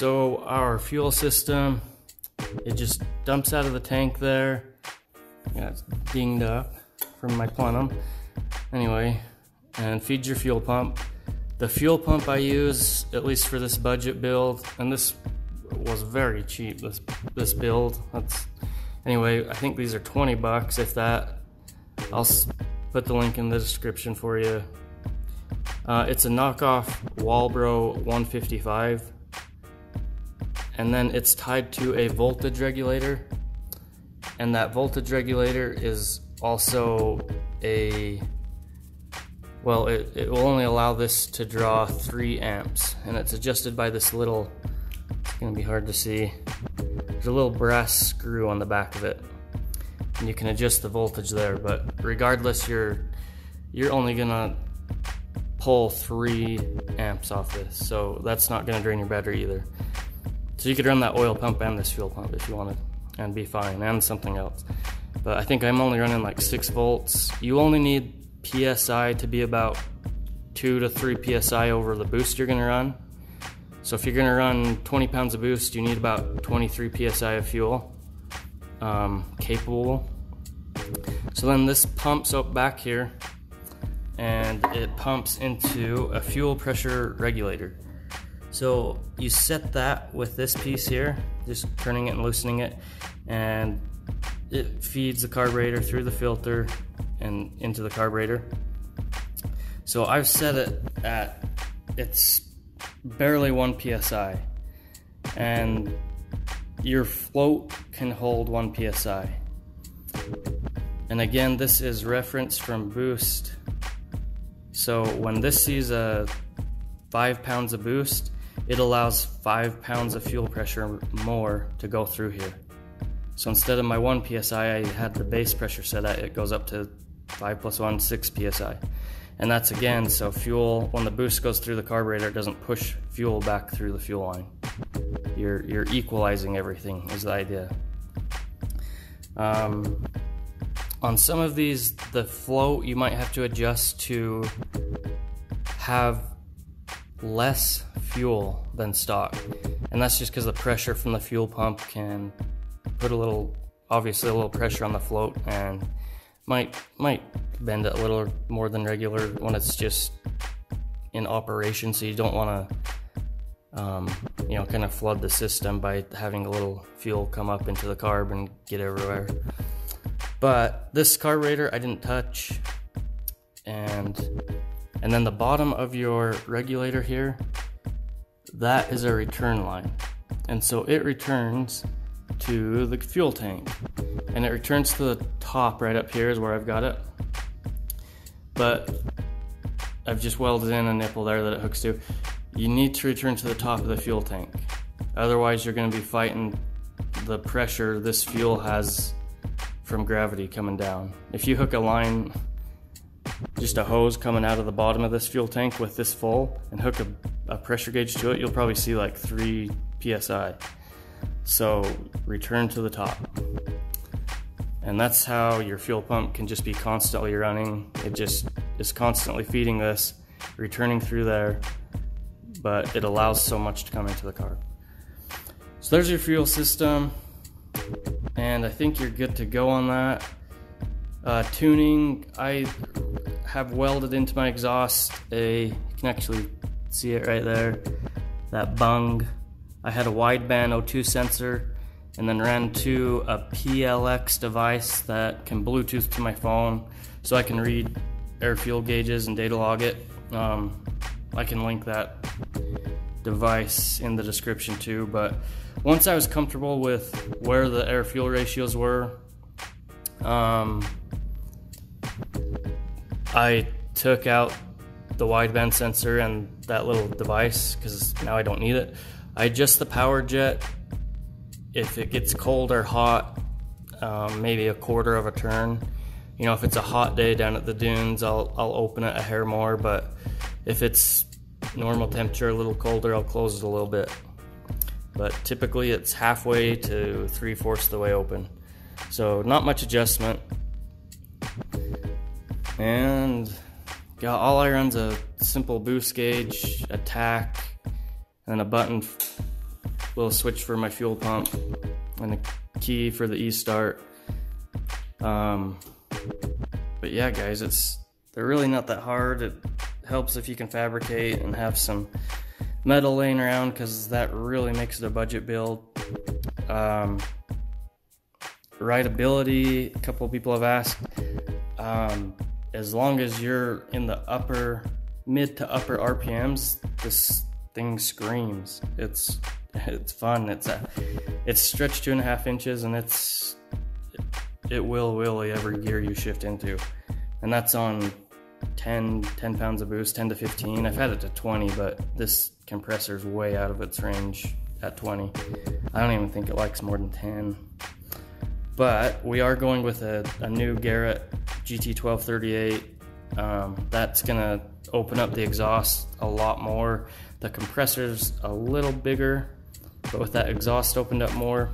so our fuel system, it just dumps out of the tank there. Yeah, it's dinged up from my plenum. Anyway, and feeds your fuel pump. The fuel pump I use, at least for this budget build, and this was very cheap. This this build. That's anyway. I think these are 20 bucks, if that. I'll put the link in the description for you. Uh, it's a knockoff Walbro 155, and then it's tied to a voltage regulator, and that voltage regulator is also a well, it, it will only allow this to draw 3 amps, and it's adjusted by this little, it's going to be hard to see, there's a little brass screw on the back of it, and you can adjust the voltage there, but regardless, you're, you're only going to pull 3 amps off this, so that's not going to drain your battery either. So you could run that oil pump and this fuel pump if you wanted, and be fine, and something else. But I think I'm only running like 6 volts. You only need PSI to be about 2 to 3 PSI over the boost you're going to run. So if you're going to run 20 pounds of boost, you need about 23 PSI of fuel um, capable. So then this pumps up back here and it pumps into a fuel pressure regulator. So you set that with this piece here, just turning it and loosening it, and it feeds the carburetor through the filter and into the carburetor. So I've set it at it's barely 1 psi and your float can hold 1 psi. And again, this is reference from Boost. So when this sees a 5 pounds of boost, it allows 5 pounds of fuel pressure more to go through here. So instead of my 1 psi, I had the base pressure set at, it goes up to 5 plus 1, 6 psi. And that's again, so fuel, when the boost goes through the carburetor, it doesn't push fuel back through the fuel line. You're, you're equalizing everything, is the idea. Um, on some of these, the float you might have to adjust to have less fuel than stock. And that's just because the pressure from the fuel pump can put a little, obviously, a little pressure on the float and might might bend it a little more than regular when it's just in operation. So you don't want to, um, you know, kind of flood the system by having a little fuel come up into the carb and get everywhere. But this carburetor I didn't touch, and and then the bottom of your regulator here, that is a return line, and so it returns to the fuel tank. And it returns to the top right up here is where I've got it. But I've just welded in a nipple there that it hooks to. You need to return to the top of the fuel tank. Otherwise you're going to be fighting the pressure this fuel has from gravity coming down. If you hook a line just a hose coming out of the bottom of this fuel tank with this full and hook a, a pressure gauge to it you'll probably see like 3 psi so return to the top. And that's how your fuel pump can just be constantly running. It just is constantly feeding this, returning through there, but it allows so much to come into the car. So there's your fuel system, and I think you're good to go on that. Uh, tuning, I have welded into my exhaust a, you can actually see it right there, that bung I had a wideband O2 sensor and then ran to a PLX device that can Bluetooth to my phone so I can read air fuel gauges and data log it. Um, I can link that device in the description too. But once I was comfortable with where the air fuel ratios were, um, I took out the wideband sensor and that little device because now I don't need it. I adjust the power jet if it gets cold or hot, um, maybe a quarter of a turn. You know, if it's a hot day down at the dunes, I'll, I'll open it a hair more, but if it's normal temperature, a little colder, I'll close it a little bit. But typically it's halfway to three fourths of the way open. So not much adjustment. And got all I run's a simple boost gauge, attack, and a button little switch for my fuel pump, and a key for the e-start. Um, but yeah, guys, it's they're really not that hard. It helps if you can fabricate and have some metal laying around because that really makes it a budget build. Um, rideability, a couple people have asked. Um, as long as you're in the upper, mid to upper RPMs, this thing screams. It's it's fun. It's a, it's stretched two and a half inches, and it's it, will willy every gear you shift into, and that's on 10, 10 pounds of boost, 10 to 15. I've had it to 20, but this compressor's way out of its range at 20. I don't even think it likes more than 10. But we are going with a, a new Garrett GT1238. Um, that's gonna open up the exhaust a lot more. The compressor's a little bigger, but with that exhaust opened up more,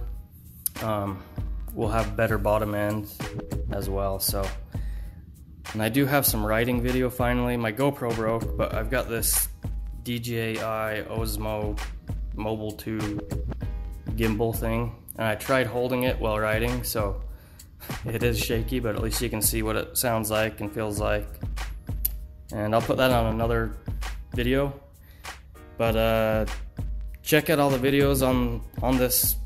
um, we'll have better bottom end as well. So, and I do have some riding video finally. My GoPro broke, but I've got this DJI Osmo Mobile 2 gimbal thing, and I tried holding it while riding, so it is shaky, but at least you can see what it sounds like and feels like. And I'll put that on another video. But uh, check out all the videos on on this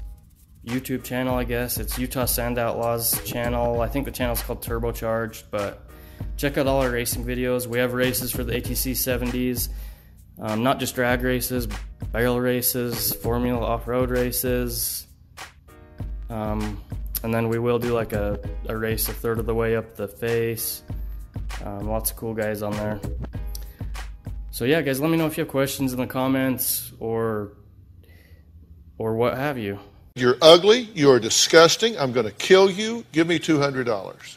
YouTube channel, I guess. It's Utah Sand Outlaws channel. I think the channel's called Turbocharged, but check out all our racing videos. We have races for the ATC 70s, um, not just drag races, barrel races, Formula off-road races. Um, and then we will do like a, a race a third of the way up the face. Um, lots of cool guys on there. So yeah, guys, let me know if you have questions in the comments or or what have you. You're ugly. You are disgusting. I'm going to kill you. Give me $200.